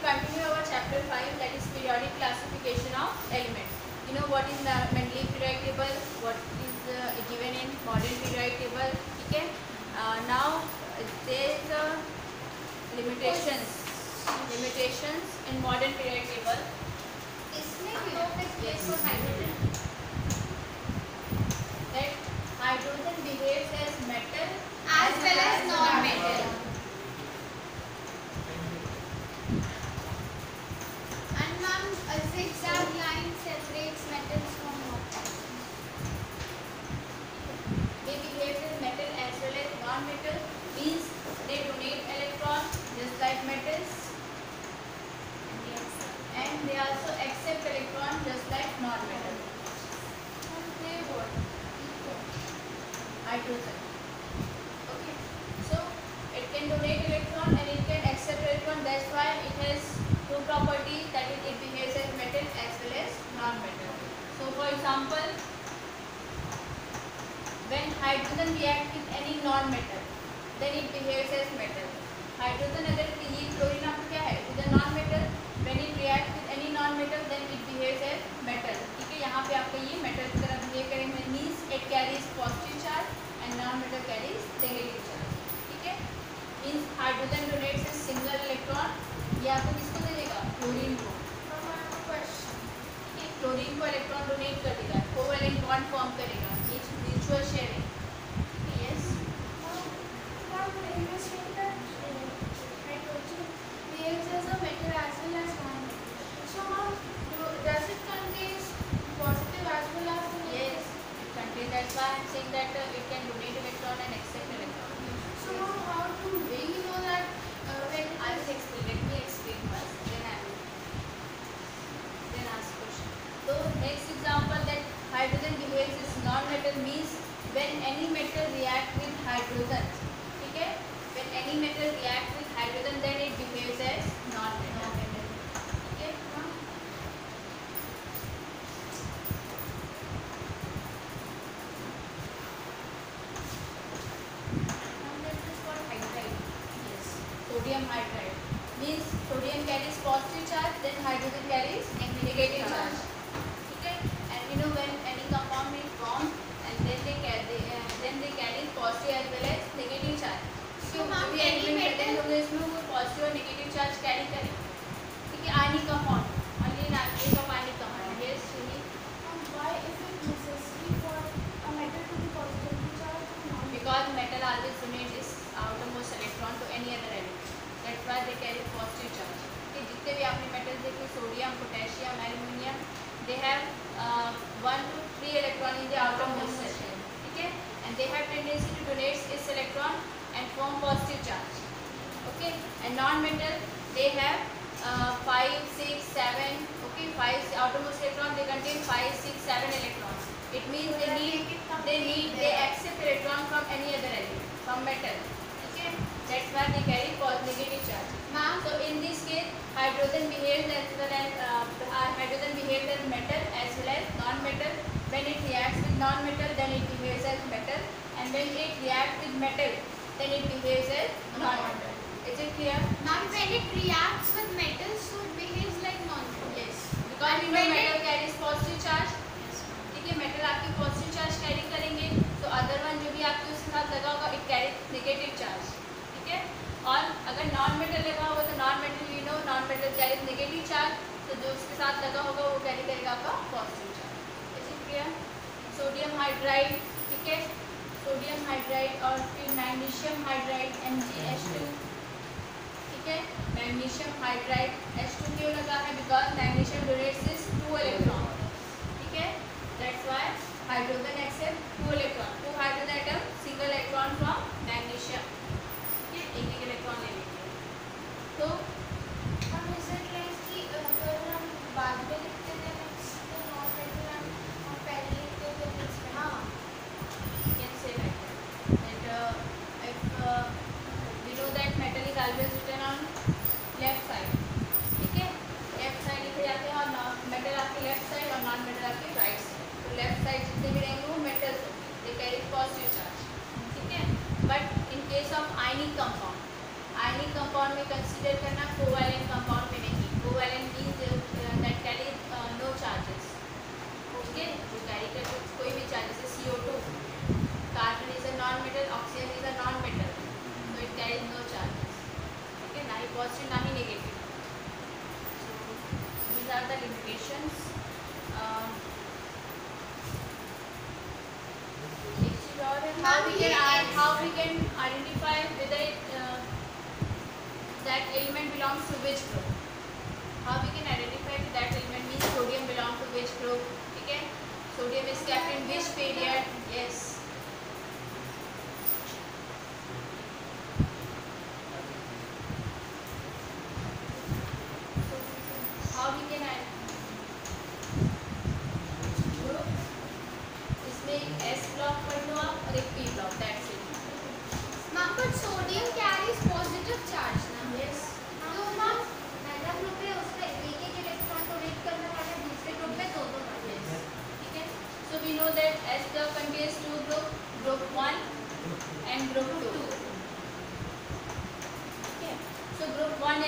continue our chapter 5 that is periodic classification of elements. You know what is the Mendeleev periodic table, what is uh, given in modern periodic table. Okay. Uh, now there is a limitations, limitations in modern periodic table. इसमें periodic place for hydrogen That hydrogen behaves as metal as well as non-metal. Zigzag line separates metals from non-metals. They behave as metal as well as non-metal. Means they donate electron just like metals. And they also accept electron just like non-metal. Hydrogen. Example, when hydrogen reacts with any non-metal, then it behaves as metal. Hydrogen अगर ये chlorine आपका क्या है? Is non metal when it react with any non metal then it behaves as metal ठीक है? यहाँ पे आपका ये मेटल की तरह बिहेव करेंगे. Means it carries positive charge and non metal carries negative charge ठीक है? Means hydrogen donates single electron ये आपको किसको दे देगा क्लोरीन को Ma'am, I have a question. ठीक है क्लोरीन को इलेक्ट्रॉन डोनेट कर देगा कोवेलेंट बॉन्ड फॉर्म करेगा means mutual sharing yes Ma'am, you were saying that uh, hydrogen behaves as a metal as well as non-metal. So ma'am, do- does it contain positive as well as the Yes, negative? it contains. That's why I'm saying that uh, it can donate electron and accept electron. So ma'am, how do we know that uh, when I will explain. Let me explain first. Then I will. Then ask question. So next example that hydrogen behaves as non-metal means when any metal react with hydrogen. ठीक है? When any metal react with hydrogen, then it behaves as non-metal. ठीक है? Now that is called hydride. Yes. Sodium hydride means sodium carries positive charge, then hydrogen carries negative charge. ठीक है? And you know when any compound is formed and then they carry uh, then they carry positive as well as negative charge. So, ma'am, जो भी any element metal- present होंगे इसमें वो positive और negative charge carry करेंगे. ठीक है? Ionic compound. Only in case of ionic compound. Yes, Shini? and why is it necessary for a metal to be positively charged or non Because metal always donates its outermost electron to any other element. That's why they carry positive charge कि जितने भी आपने metals देखे sodium potassium aluminium they have one two three electron in the outer most session ठीक है and they have tendency to donates इस electron and form positive charge okay and non metal they have five six seven okay five outer most electron they contain five six seven electron it mean they need they need they accept electron from any other element from metal that's why they carry positive charge. Ma'am, So in this case, hydrogen behaves as well as uh, uh, hydrogen behaves as metal as well as non-metal. When it reacts with non-metal, then it behaves as metal, and when it reacts with metal, then it behaves as non-metal. Is it clear? ma'am, when it reacts with metal, so it behaves like non-metal. Yes. Because you know when metal carries positive charge. ठीक है metal आपकी positive charge carry करेंगे तो other one जो भी आपके उसके साथ लगा होगा इट कैरी नेगेटिव चार्ज ठीक है और अगर नॉन मेटल लगा होगा तो non metal you know non metal carry negative charge तो जो उसके साथ लगा होगा वो कैरी करेगा आपका positive charge it clear sodium hydride ठीक है? सोडियम हाइड्राइड और फिर मैग्नीशियम हाइड्राइड एम ठीक है? मैग्नीशियम हाइड्राइड एच क्यों लगा है? Because magnesium donates is two electron ठीक है? That's why hydrogen accept two electron to hydrogen atom single electron from magnesium ठीक है एक patients. Um, how we can how we can identify whether it, uh, that element belongs to which group? How we can identify that element means sodium belongs to which group? Okay, sodium is kept in which period? Yes.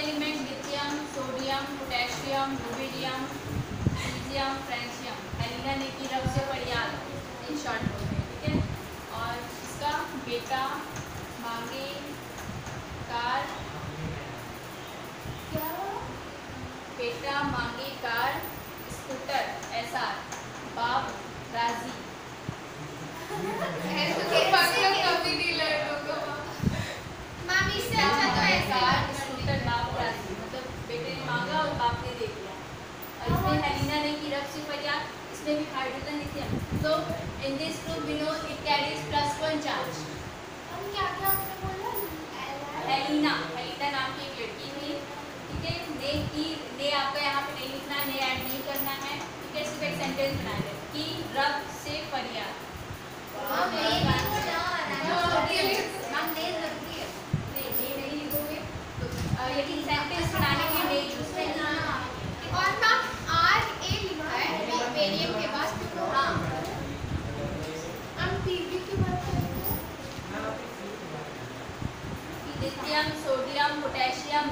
Element lithium, sodium, potassium rubidium caesium francium Elina ने की रब से पर्याल, in short बोल रहे ठीक है? और इसका बेटा मांगे कार, क्या? बेटा मांगे कार, स्कूटर ऐसा हेलिना ने की रब से फरियाद इसमें भी hydrogen lithium so in this group we know it carries plus one charge. हम क्या क्या आपने बोला हेलिना हेलिना नाम की एक लड़की थी। ठीक है ने की ने आपका यहाँ पे नहीं लिखना ने ऐड नहीं करना है। ठीक है सिर्फ़ एक सेंटेंस बना दे की रब से हम ये ने ज़रूरी है ने ने नहीं लिखोगे तो सेंटेंस बनाने के लिए यूज़ करना और मैम आर ए लिखा है वेरिएंट के बाद हाँ हम पीवी की बात करेंगे lithium sodium potassium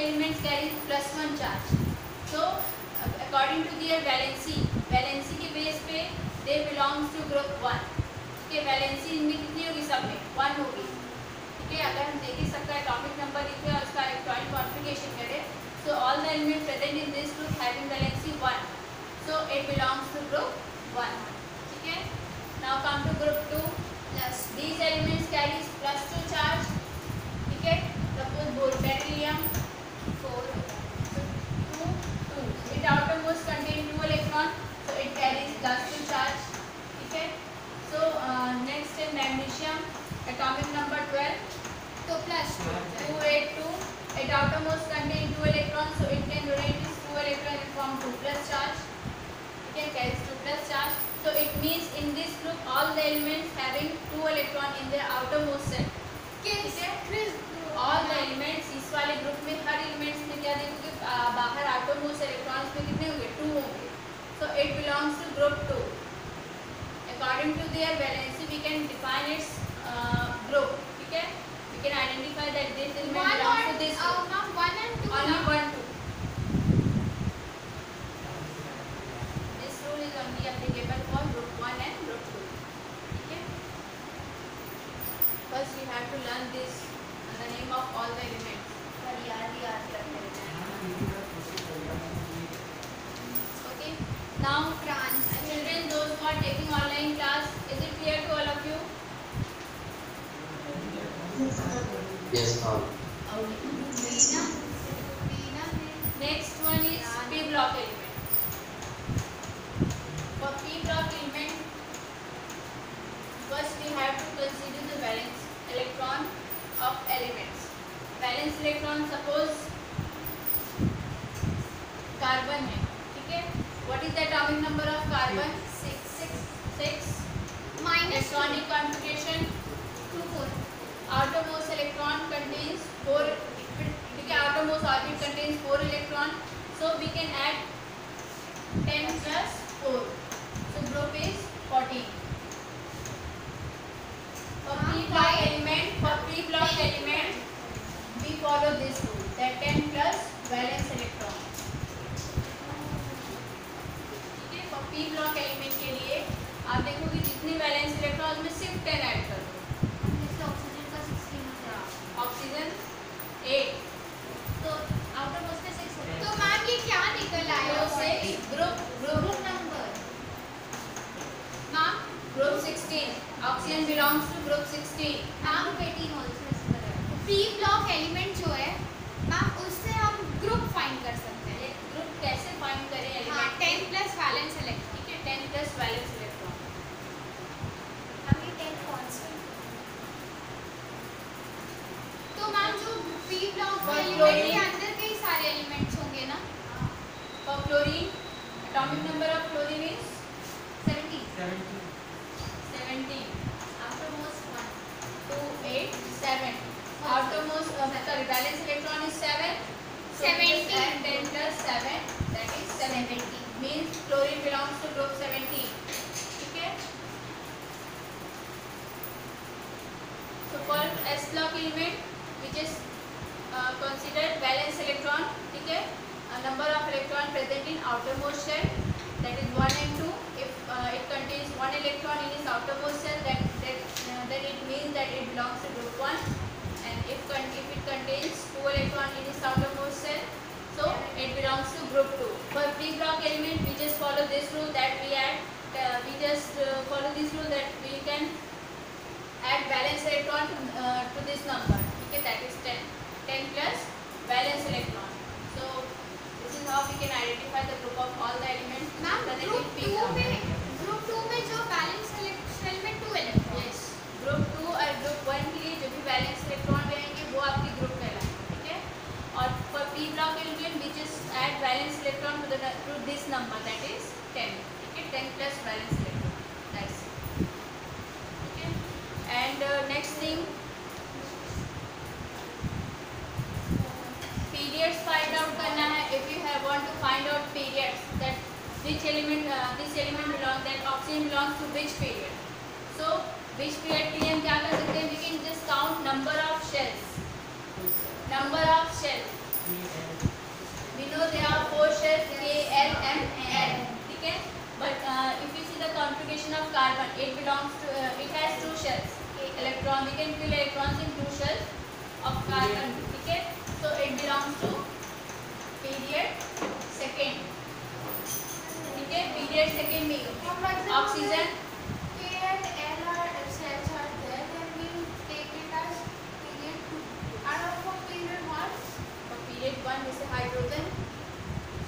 elements carry plus one charge. So according to their valency valency के base पे they belongs to group one है valency इनमें कितनी होगी सब में one होगी ठीक है अगर हम देखें सबका atomic number लिखे और उसका electronic configuration करें so all the elements present in this group having valency one so it belongs to group one ठीक है now come to group two plus these elements carries plus two charge ठीक है suppose बोल beryllium four so two two it outermost contain two electron so plus charge ठीक है? So next है magnesium atomic number twelve तो plus two eight two eight outermost contain two electron so it can donate is two electron in form two plus charge ठीक है case two plus charge so it means in this group all the elements having two electron in the outermost shell ठीक है? Three all the elements इस वाले group में हर elements में क्या देखोगे? बाहर आउटरमोस्ट इलेक्ट्रॉन्स में कितने होंगे? टू होंगे। So it belongs to group 2. According to their valency, we can define its uh, group. Okay? We can identify that this element one belongs or, to this group. Uh, 1 and 2. 1, 2. This rule is only applicable for group 1 and group 2. Okay? First you have to learn this, the name of all the elements. Yeah, yeah, yeah. Now, France. children, those who are taking online class, is it clear to all of you? Yes, ma'am. Bina electronic configuration two four outermost electron contains four ठीक है outermost orbit contains four electron so we can add 10 plus 4 so group is 14 for p block element for p block element we follow this rule that 10 plus valence electron ठीक है for p block element के लिए आप देखोगे जितने valence electron उसमें सिर्फ़ 10 add कर दो। ऑक्सीजन का सिक्सटीन हो गया ऑक्सीजन एट तो आउटर मोस्ट में सिक्स हो तो मैम ये क्या निकल आया? तो six group group number ma'am group 16 oxygen belongs to group 16 ma'am eighteen also P block element जो है मैम उससे हम ग्रुप फाइंड कर सकते हैं। ग्रुप कैसे फाइंड करें हाँ। Element ten plus valence electron ठीक है? 10 प्लस वैलेंस इलेक्ट्रॉन हमें टेन कांस्टेंट तो मैम जो पी ब्लॉक और एलिमेंट के? अंदर कई सारे एलिमेंट्स होंगे ना for chlorine atomic number of chlorine is seventy 17 after most one 2 8 7 outermost uh, sorry valence electron is 7 so we just 17. add 10 plus 7 that is 70 means chlorine belongs to group 17 ठीक है so for s block element we just Uh, consider valence electron okay? A number of electron present in outermost shell that is 1 and 2 if uh, it contains one electron in its outermost shell then that, uh, then it means that it belongs to group 1 and if if it contains two electron in its outermost shell so it belongs to group 2 for p rock element we just follow this rule that we add uh, we just uh, follow this rule that we can add valence electron uh, to this number. Okay that is 10 10 plus valence electron so this is how we can identify the group of all the elements Now, group two. में group two में जो valence shell में two electron yes group 2 और group 1 के लिए जो भी valence electron रहेंगे वो आपकी group कहलाएँगे ठीक है और for p block element we just add valence electron to the to this number that is 10 ठीक है 10 plus valence electron that's it ठीक है and uh, next thing periods find out करना है if you have want to find out periods that which element uh, this element belong that oxygen belongs to which period so which period के लिए हम क्या कर सकते हैं we can just count number of shells number of shells we know there are four shells K L M N ठीक है but uh, if you see the configuration of carbon it belongs to uh, it has two shells electron we can fill electrons in two shells of carbon ठीक है so it belongs to period second ठीक है period second में oxygen K and L are cells are there, then we take it as period two. And for period one, for period one जैसे hydrogen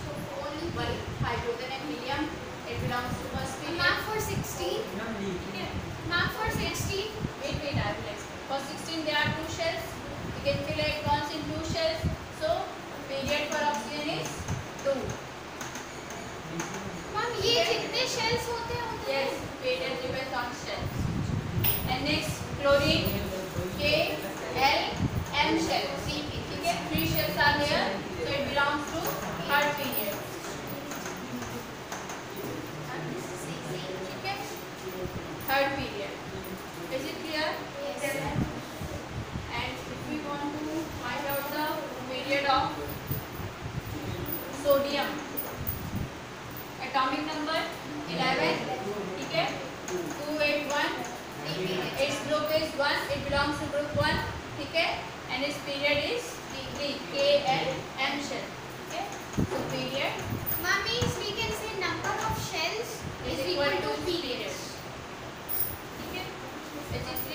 so only one hydrogen and helium it belongs to first Map for 16. ठीक है Map for 16. Wait, wait, I will explain. For 16, there are two shells. You can fill electrons in two shells. So, period for oxygen is 2. Ma'am ये जितने shells होते हैं उतने Yes, period depends on shells. And next, chlorine, K, L, M shell. CP. ठीक है, three shells are there. So, it belongs to okay? And its period is degree K L M shell okay? So period. Ma'am means we can say number of shells is, is equal, equal to periods. Period. okay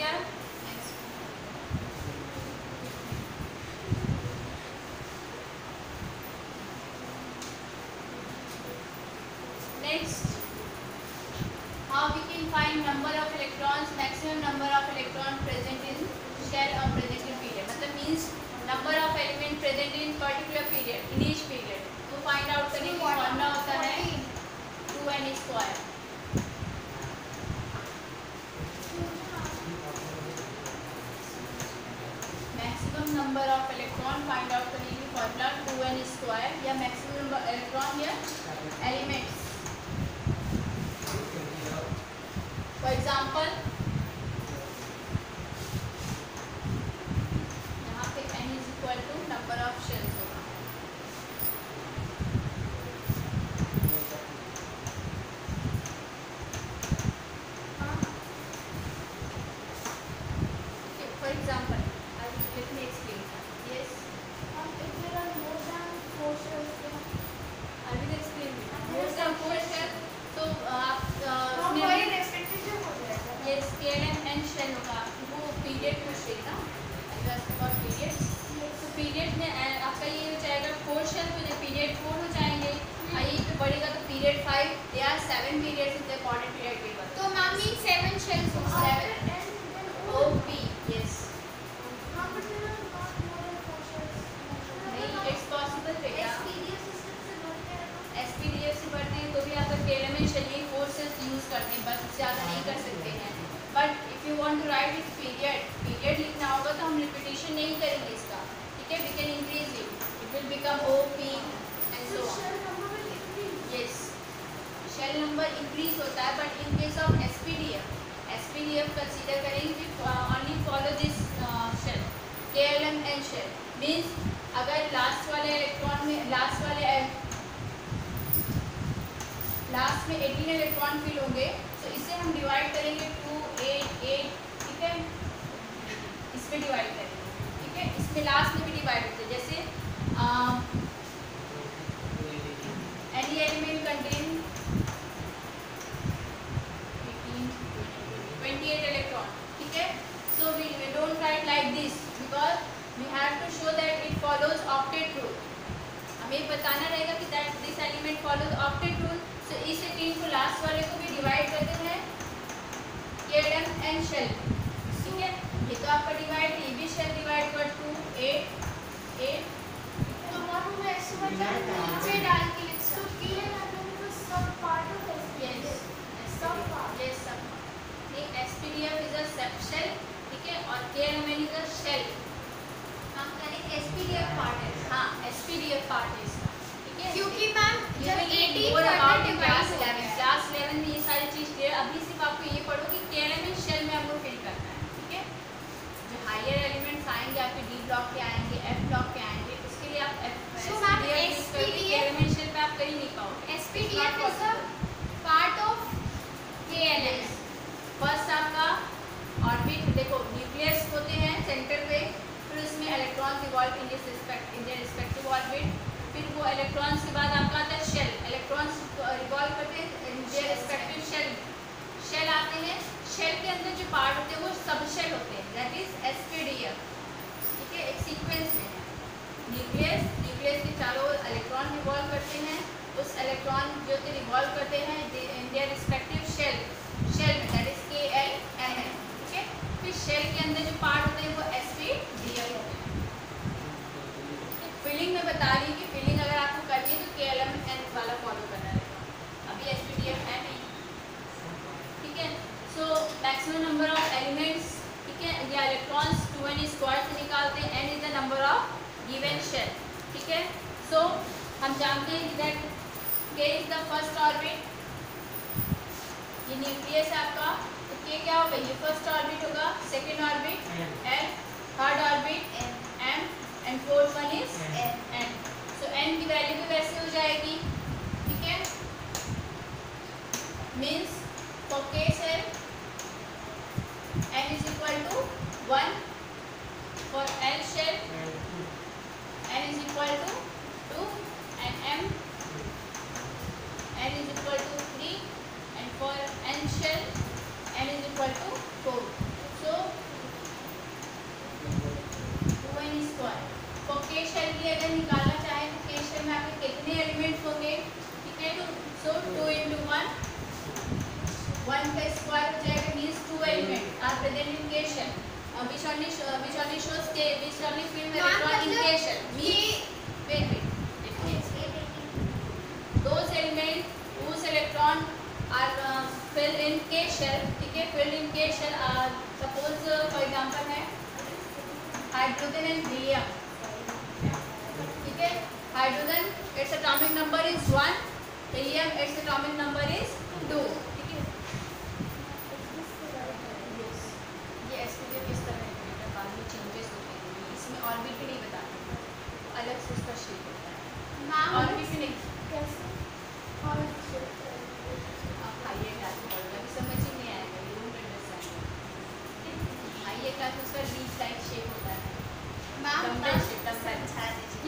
for example यहाँ पे n is equal to number of shells होगा for example I let me explain yes I will explain most of four shell तो आप uh, उसमें ये scale and and shell होगा वो period पूछ रही था अबाउट पीरियड तो पीरियड में अ, आपका ये हो जाएगा फोर शेल तो पीरियड फोर हो जाएँगे और ये पे बढ़ेगा तो पीरियड फाइव या seven periods in the important period table तो मैम ये सेवन शेल्स हो ओ पी यस नहीं इट्स पॉसिबल बेटा एस पी डी एफ़ से पढ़ते हैं तो भी आप के L M N shell forces use करते हैं बस इससे ज़्यादा नहीं कर सकते हैं but if you want to right it period period लिखना होगा तो हम रिपीटेशन नहीं करेंगे इसका ठीक है we can increase it it will become O P and so yes shell number increase होता है but in case of S P D F S P D F consider करेंगे only follow this shell K L M N shell means अगर last वाले electron में last वाले last में 18 electron fill होंगे तो इसे हम डिवाइड करेंगे टू एट एट ठीक है? इसमें डिवाइड करेंगे, ठीक है? इसमें लास्ट में भी डिवाइड होते हैं, जैसे एनी एनिमल कंटेन ट्वेंटी एट इलेक्ट्रॉन ठीक है? So we we don't write like this because we have to show that it follows octet rule हमें बताना रहेगा कि that this element follows octet rule so इस टीम को लास्ट वाले को भी डिवाइड करते हैं। KLM एंड शेल ठीक है? ये तो आपका डिवाइड ये भी शेल डिवाइड कर टू एट एट तो मैम मैं ऐसे मतलब नीचे डाल के लिख सकती ना तो sub part of yes sub part yes सब ये SPDF is a sub shell ठीक है? और KLMN is a shell हम करेंगे SPDF part है हाँ SPDF part है इसका ठीक है क्योंकि मैम You जब will read 18 more about करके in डिवाइड class 11. Class 11 में ये सारी चीज़ क्लियर अभी सिर्फ़ आपको ये पढ़ो कि KLM शेल में आपको फिल करना है ठीक है जो हायर एलिमेंट्स आएँगे आपके डी ब्लॉक पे आएँगे एफ़ ब्लॉक पे आएँगे उसके लिए आप So, ma'am, SPDF KLM shell पे आप कहीं नहीं पाओगे। SPDF is a part of KLM. First आपका ऑर्बिट देखो न्यूक्लियस होते हैं सेंटर पे फिर उसमें electrons evolve in this respect in their respective orbit फिर वो इलेक्ट्रॉन्स के बाद आपका आता है शेल इलेक्ट्रॉन्स रिवॉल्व करते हैं in their respective shell shell आते हैं शेल के अंदर जो पार्ट होते हैं वो सब शेल होते हैं. दैट इज़ एसपीडीएफ ठीक है एक सीक्वेंस में न्यूक्लियस न्यूक्लियस के चारों ओर इलेक्ट्रॉन रिवॉल्व करते हैं। उस इलेक्ट्रॉन जो कि रिवॉल्व करते हैं देयर रिस्पेक्टिव शेल शेल में that is K L N ठीक है? फिर शेल के अंदर जो पार्ट होते हैं, वो एस पी डी एल होते हैं। फिलिंग में बता रही हूँ कि फिलिंग अगर आपको करनी है तो के एल एम एन वाला फॉलो करना रहेगा अभी एस पी डी एफ़ है नहीं ठीक है? So maximum number of elements ठीक है? या इलेक्ट्रॉन्स टू एन स्क्वायर से निकालते हैं. N is the number of given shell ठीक है? सो हम जानते हैं कि that K is the first orbit ये न्यूक्लियस है आपका. तो के क्या होगा? ये फ़र्स्ट ऑर्बिट होगा. Second orbit L third orbit M and fourth one is N so N की वैल्यू भी वैसे हो जाएगी. ठीक है? Means for K equal to 1 for L shell n is equal to 2 and m n is equal to 3 and for n shell n is equal to 4 so 2n square for k shell भी अगर निकालना चाहे तो k shell में आपके कितने elements होंगे ठीक है तो so 2 into 1 1 का स्क्वायर हो means two element are present in K shell which only show, which only shows k which only film electron in k shell ये means wait wait. Those element whose electron shell ठीक है? Filled in K shell suppose for example है hydrogen and helium ठीक है? Hydrogen its atomic number is one helium its atomic number is two ठीक है ये SPJ किस तरह है बाद में चेंजेस होते हैं इसमें ऑर्बिट भी नहीं बताते अलग से उसका शेप होता है। मैम ऑर्बिट भी नहीं कैसे और आप खाइए क्लास में पढ़ोगे अभी समझ ही नहीं आएगा यू डोंट अंडरस्टैंड खाइए क्लास में उसका लीफ लाइक शेप होता है ma'am dumbbell shape dumbbell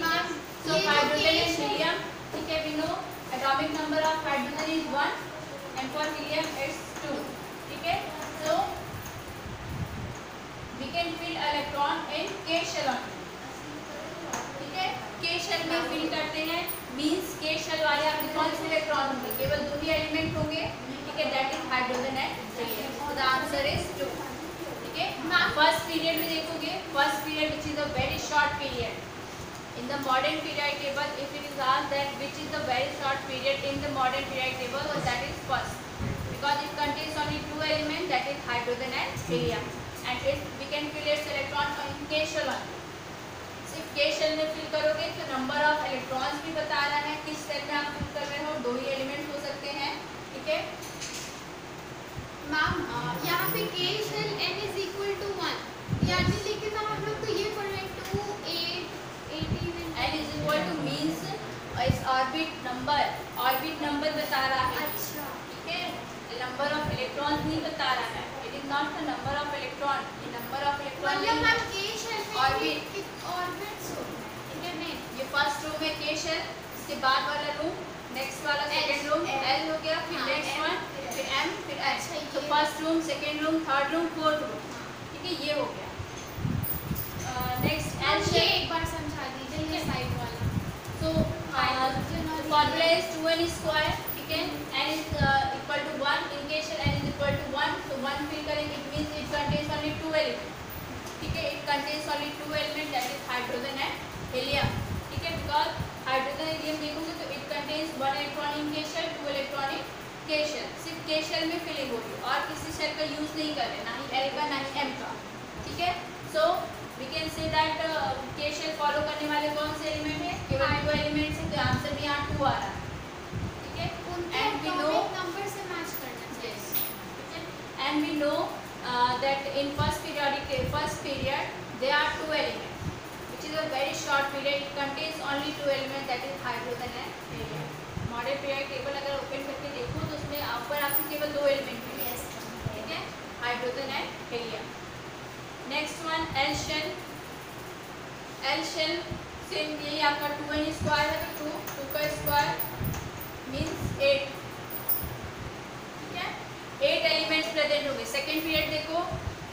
ma'am So ये जो hydrogen केस and है helium, ठीक है, we know atomic number of hydrogen is one, and for helium it's two. ठीक है, so we can fill electron in K shell only. ठीक है, K shell में fill करते हैं, means K shell वाले आपके कौन से इलेक्ट्रॉन होंगे? केवल दो ही एलिमेंट होंगे, ठीक है, that is hydrogen and helium. So the answer is two. ठीक है, first period में देखोगे, first period which is a very short period. in the modern periodic table if it is asked that which is the very short period in the modern periodic table so that is first because it contains only two elements that is hydrogen and helium and it we can fill its electron in k shell only. सिर्फ़ k shell में fill करोगे तो number of electrons भी बता रहा है किस set में आप फिल कर रहे हो। दो ही एलिमेंट हो सकते हैं ठीक है? मैम यहाँ पे K shell n is equal to one यानी लेकिन हम लोग तो ये पढ़ रहे हैं two eight eighteen n is equal to means इस ऑर्बिट नंबर ऑर्बिट नंबर बता रहा है। अच्छा। ठीक है? नंबर ऑफ़ इलेक्ट्रॉन्स नहीं बता रहा है। Is not the number of electron ये नंबर ऑफ़ इलेक्ट्रॉन मतलब मैम के शेल में Orbit. ऑर्बिट्स होते हैं ठीक है नहीं ये फ़र्स्ट रूम है के शेल इसके बाद वाला रूम नेक्स्ट वाला सेकंड रूम L. एल हो गया फिर हाँ, नेक्स्ट L, वन फिर एम फिर एच अच्छा, तो first room second room third room fourth room ठीक है ये हो गया नेक्स्ट एल शेल एक बार समझा दीजिए ये साइड वाला और formula helium. 2n square, ठीक है? n uh, equal to 1, in case n is equal to 1, so 1 fill करेंगे, it means it contains only two elements, ठीक है? It contains only two elements that is hydrogen and helium, ठीक है? Because hydrogen helium देखोगे तो it contains one electron in K shell, two electron in K shell, सिर्फ़ shell में filling होगी और किसी shell का use नहीं कर रहे, ना ही L का ना ही M का, ठीक है? So we can say that uh, K shell follow करने वाले कौन से एलिमेंट है केवल दो एलिमेंट्स हैं तो आंसर भी यहाँ टू आ रहा है ठीक है we know- एटॉमिक नंबर से मैच करना चाहिए yes and we know uh, that in first periodic first period there are two elements which is a very short period it contains only two elements that is hydrogen and helium model periodic table अगर open करके देखो तो उसमें ऊपर आपको केवल दो element मिले ठीक है hydrogen and helium next one L shell L shell same यही आपका टू एन स्क्वायर है तो टू टू का स्क्वायर मीन्स एट है एट एलिमेंट्स प्रेजेंट होंगे। सेकेंड पीरियड देखो।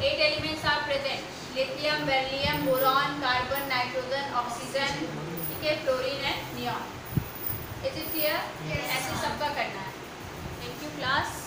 Eight elements are present lithium beryllium boron carbon nitrogen oxygen ठीक है? फ्लोरीन एंड नियॉन इट ऐसे सबका करना है। Thank you class